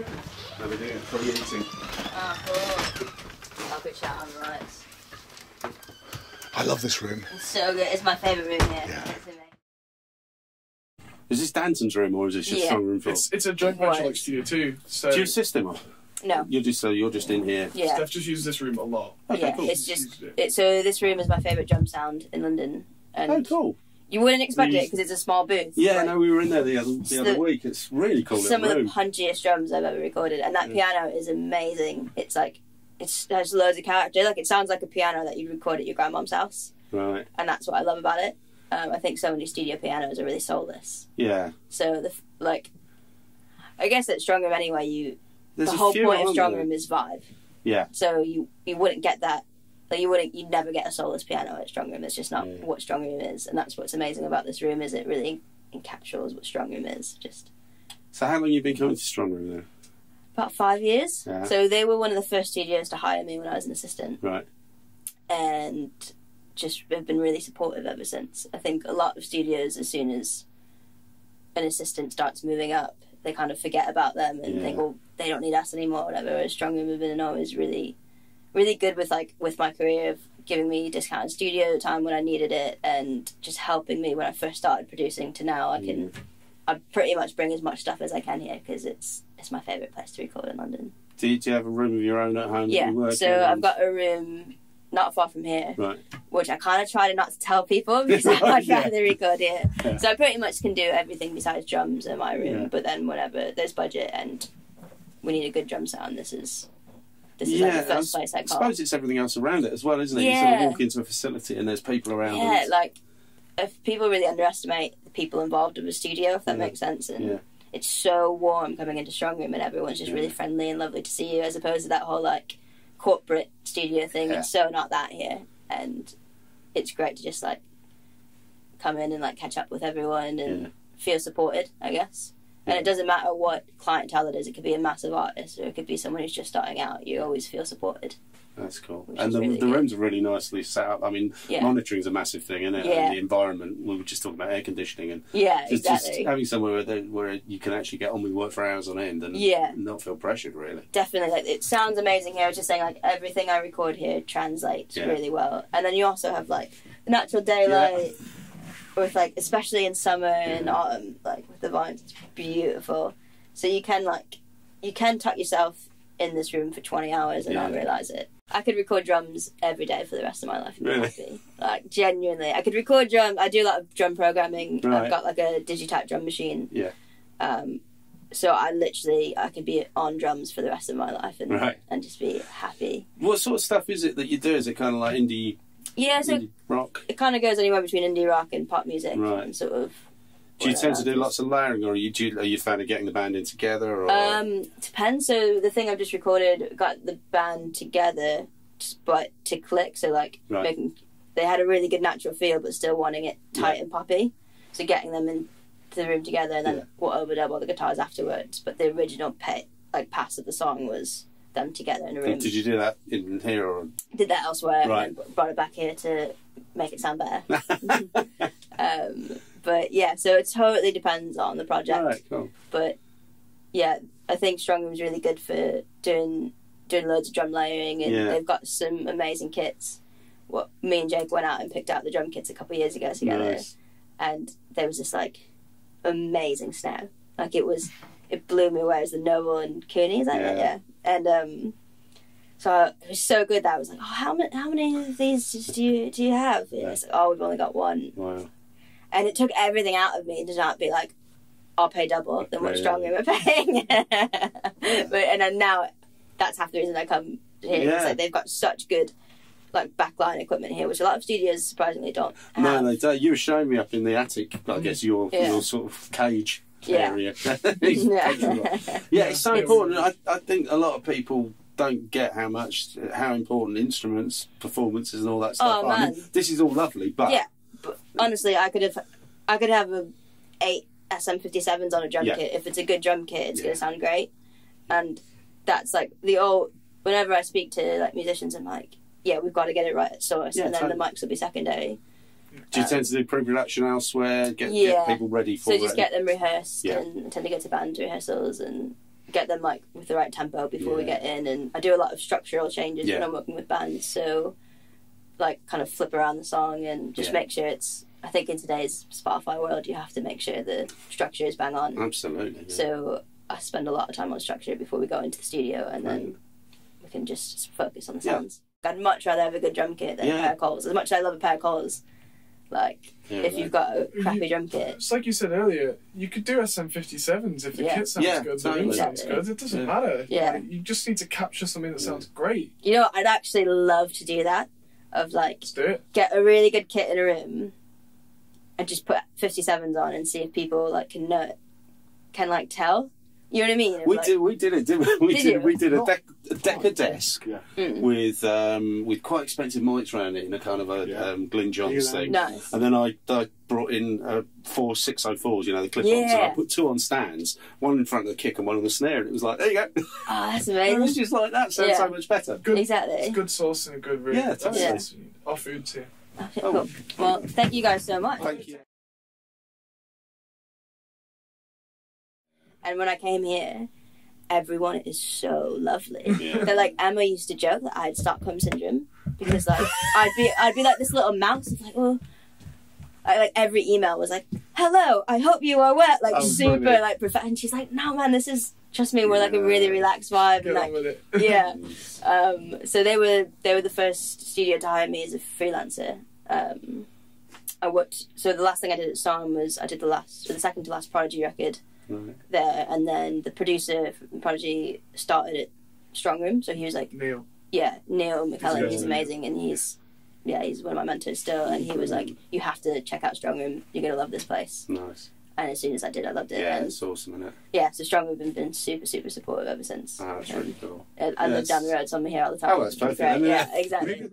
open. No, we're doing it for eating. Ah, cool. I'll go chat on the lights. I love this room. It's so good. It's my favourite room here. Yeah. Is this Danton's room or is this just Yeah. Strongroom floor? It's it's a joint venture Right. like Studio Two. So Do you assist him? Or? No. You're just so you're just in here. Yeah. Steph just uses this room a lot. Okay, yeah. cool. It's just it, so. This room is my favourite drum sound in London, and Oh, cool. You wouldn't expect We- it because it's a small booth. Yeah, Like, no, we were in there the other the other the- week. It's really cool some little of room. the punchiest drums I've ever recorded, and that piano is amazing. It's like it's has loads of character. Like it sounds like a piano that you'd record at your grandmom's house, Right. and that's what I love about it. Um, I think so many studio pianos are really soulless. Yeah. So the f- like, I guess at Strongroom anyway, you There's the a whole few, point of aren't Strong there? Room is vibe. Yeah. So you you wouldn't get that. Like you wouldn't, you'd never get a soulless piano at Strongroom. It's just not Yeah. what Strongroom is, and that's what's amazing about this room. Is it really encapsulates what Strongroom is? Just So how long you been coming to Strongroom there? about five years. Yeah. So they were one of the first studios to hire me when I was an assistant, Right. and just have been really supportive ever since. I think a lot of studios, as soon as an assistant starts moving up, they kind of forget about them and Yeah. think, well, they don't need us anymore, whatever. Whereas Strongroom have been always really, really good with like with my career of giving me discounted studio time when I needed it and just helping me when I first started producing to now. I mm. can, I pretty much bring as much stuff as I can here because it's it's my favorite place to record in London. Do you, do you have a room of your own at home? Yeah, you work so in? I've got a room not far from here, Right. which I kind of try to not to tell people because I'd Yeah. rather record here. Yeah. So I pretty much can do everything besides drums in my room. Yeah. But then whenever there's budget and we need a good drum sound, this is this is yeah, like the I first place I call. suppose it's everything else around it as well, isn't it? You sort of walk into a facility and there's people around. Yeah, like if people really underestimate the people involved with a studio, if that Yeah. makes sense, and Yeah. it's so warm coming into Strongroom and everyone's just Yeah. really friendly and lovely to see you, as opposed to that whole like corporate studio thing. Yeah. It's so not that here, and it's great to just like come in and like catch up with everyone and Yeah. feel supported, I guess. And it doesn't matter what clientele it is. It could be a massive artist, or it could be someone who's just starting out. You always feel supported. That's cool. And the, really the rooms are really nicely set up. I mean, Yeah. monitoring's a massive thing, isn't it? Yeah. And the environment. We were just talking about air conditioning and Yeah, just, just having somewhere where, they, where you can actually get on with work for hours on end and Yeah. not feel pressured, really. definitely like it sounds amazing here. I was just saying like everything I record here translates Yeah. really well. And then you also have like natural daylight with like especially in summer and autumn, like with the vines, it's beautiful. So you can like you can tuck yourself in this room for twenty hours and not realise it. I could record drums every day for the rest of my life and be Really? happy. Like genuinely. I could record drum I do a lot of drum programming. Right. I've got like a Digitakt drum machine. Yeah. Um so I literally I could be on drums for the rest of my life and Right. and just be happy. What sort of stuff is it that you do? Is it kind of like indie, Yeah, so indie rock? it kind of goes anywhere between indie rock and pop music Right. and sort of. Do you tend to do lots of layering, or are you, do you, are you fan of getting the band in together? Or Um, depends. So the thing I've just recorded got the band together, but to click. So like Right. making, they had a really good natural feel, but still wanting it tight Yeah. and poppy. So getting them into the room together, and then Yeah. we'll overdub all the guitars afterwards. But the original pay, like pass of the song was them together in a room. did you do that in here? Or Did that elsewhere, Right. and then brought it back here to make it sound better. um, but yeah, so it totally depends on the project. right, cool. But yeah, I think Strongroom's really good for doing doing loads of drum layering, and Yeah. they've got some amazing kits. What me and Jake went out and picked out the drum kits a couple of years ago together, Nice. and there was this like amazing snare. Like it was, it blew me away. Was the Noble and Cooley, is that it? Yeah. Yeah. And um, so it was so good that I was like, oh, how many how many of these do you do you have? And Yeah. it's like, oh, we've only got one Wow. and it took everything out of me to not be like, I'll pay double than what? Strong are paying. but and then now, that's half the reason I come here. Yeah. It's like they've got such good like backline equipment here, which a lot of studios surprisingly don't have. No, they don't. You were showing me up in the attic. I guess your. Yeah. your sort of cage Yeah. Area. yeah. yeah, it's so important. I, I think a lot of people don't get how much how important instruments, performances, and all that stuff Oh, are. I mean, man. this is all lovely, but Yeah. but honestly, I could have, I could have a eight SM57s on a drum Yeah. kit. If it's a good drum kit, it's Yeah. gonna sound great. And that's like the old. Whenever I speak to like musicians, I'm like, yeah, we've got to get it right at source, Yeah, and then totally. the mics will be secondary. Do you tend to do pre-production elsewhere? Get, Yeah. get people ready for it. So just get them rehearsed Yeah. and tend to go to band rehearsals and get them like with the right tempo before we get in, and I do a lot of structural changes when I'm working with bands. So, like, kind of flip around the song and just Yeah. make sure it's. I think in today's Spotify world, you have to make sure the structure is bang on. Absolutely. yeah. So I spend a lot of time on structure before we go into the studio, and then we can just focus on the Yeah. sounds. I'd much rather have a good drum kit than Yeah. a pair of Coles. As much as I love a pair of Coles, like Yeah, if right. you've got a mm-hmm. crappy drum kit, It's like you said earlier, you could do SM57s if the Yeah. kit sounds Yeah, good, the room totally. sounds good. It doesn't Yeah. matter. Yeah. Like, you just need to capture something that sounds great. you know, I'd actually love to do that. Of like Let's do it. get a really good kit in a room, and just put 57s on and see if people like can know, can like tell. You know what I mean? We like, did. We did it. Didn't we? We Did did. you? We did a, dec- a Decker desk Yeah. Mm. with um, with quite expensive mics around it in a kind of a Yeah. um, Glyn Johns Elan. thing. Nice. And then I, I brought in uh, four 604s, you know, the clip-ons, and I put two on stands, one in front of the kick and one on the snare, and it was like, there you go. Oh, that's amazing. it was amazing. just like that. Sounds Yeah. so much better. Good, Exactly. It's good sauce and a good room. Yeah, That's totally. Yeah. Our food too. Oh. cool. Well, thank you guys so much. Thank you. And when I came here, everyone is so lovely. Yeah. They're like Emma used to joke that I had Stockholm syndrome because like I'd be I'd be like this little mouse. It's like oh. I, like every email was like, "Hello, I hope you are well." Like Oh, super brilliant. like profound. And she's like, "No, man, this is trust me. We're like a really relaxed vibe." Get And like, with it. yeah. Um, so they were they were the first studio to hire me as a freelancer. Um, I worked. So the last thing I did at Storm was I did the last, the second to last Prodigy record Right. there, and then the producer from Prodigy started at Strongroom. So he was like, Neil. yeah, Neil McLellan. good. He's amazing, and he's yeah, he's one of my mentors still. And he was like, you have to check out Strongroom. You're gonna love this place. Nice. And as soon as I did, I loved it. Yeah, and it's awesome, isn't it? yeah, so Strongroom have been super super supportive ever since. Oh, that's Um, really cool. I I live down the road, so I'm here all the time. Oh, that's perfect, great. yeah. Yeah, exactly.